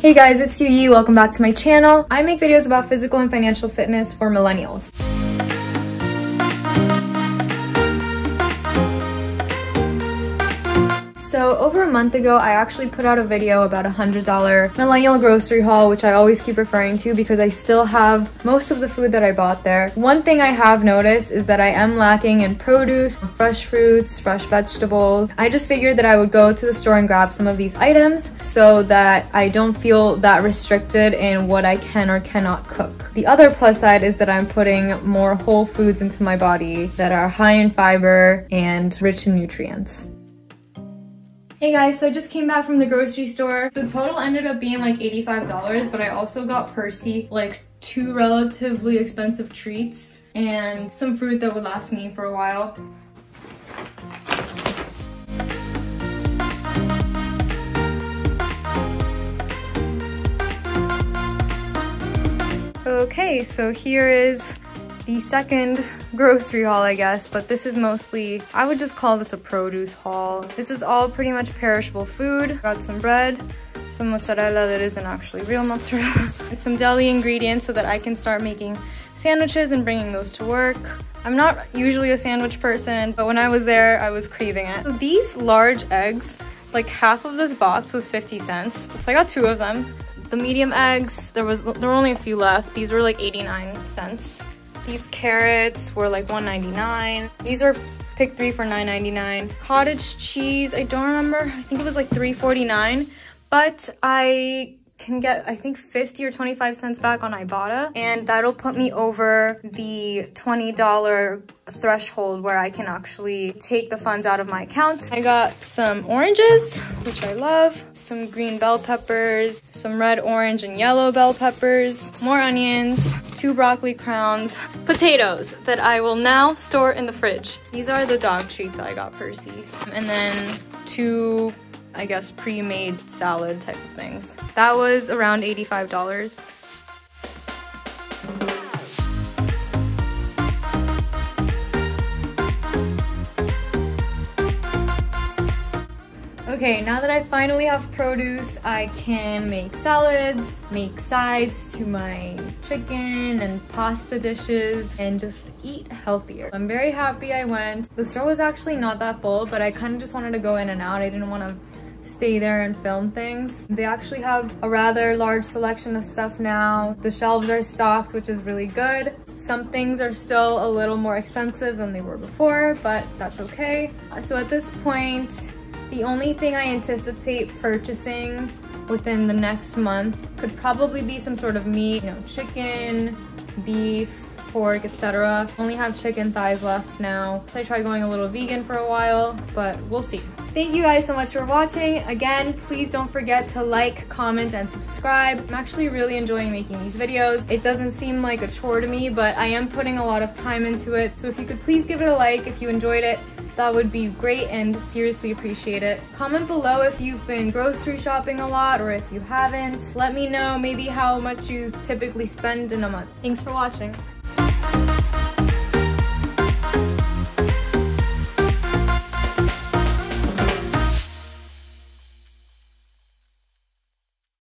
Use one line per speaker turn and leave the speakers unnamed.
Hey guys, it's Yi. Welcome back to my channel. I make videos about physical and financial fitness for millennials. So over a month ago, I actually put out a video about a $100 millennial grocery haul, which I always keep referring to because I still have most of the food that I bought there. One thing I have noticed is that I am lacking in produce, fresh fruits, fresh vegetables. I just figured that I would go to the store and grab some of these items so that I don't feel that restricted in what I can or cannot cook. The other plus side is that I'm putting more whole foods into my body that are high in fiber and rich in nutrients. Hey guys, so I just came back from the grocery store. The total ended up being like $85, but I also got Percy like two relatively expensive treats and some fruit that would last me for a while. Okay, so here is the second grocery haul, I guess, but this is mostly, I would just call this a produce haul. This is all pretty much perishable food. Got some bread, some mozzarella that isn't actually real mozzarella, some deli ingredients so that I can start making sandwiches and bringing those to work. I'm not usually a sandwich person, but when I was there, I was craving it. So these large eggs, like half of this box was 50 cents. So I got two of them. The medium eggs, there was there were only a few left. These were like 89 cents. These carrots were like 1.99. These are pick three for 9.99. Cottage cheese, I don't remember. I think it was like 3.49, but I can get, I think 50 or 25 cents back on Ibotta. And that'll put me over the $20 threshold where I can actually take the funds out of my account. I got some oranges, which I love, some green bell peppers, some red, orange, and yellow bell peppers, more onions, two broccoli crowns, potatoes that I will now store in the fridge. These are the dog treats I got Percy. And then two I guess, pre-made salad type of things. That was around $85. Okay, now that I finally have produce, I can make salads, make sides to my chicken and pasta dishes, and just eat healthier. I'm very happy I went. The store was actually not that full, but I kind of just wanted to go in and out. I didn't want to stay there and film things. They actually have a rather large selection of stuff now. The shelves are stocked, which is really good. Some things are still a little more expensive than they were before, but that's okay. So at this point, the only thing I anticipate purchasing within the next month could probably be some sort of meat, you know, chicken, beef, pork, etc. Only have chicken thighs left now. I tried going a little vegan for a while, but we'll see. Thank you guys so much for watching. Again, please don't forget to like, comment, and subscribe. I'm actually really enjoying making these videos. It doesn't seem like a chore to me, but I am putting a lot of time into it. So if you could please give it a like if you enjoyed it, that would be great and seriously appreciate it. Comment below if you've been grocery shopping a lot or if you haven't. Let know maybe how much you typically spend in a month. Thanks for watching.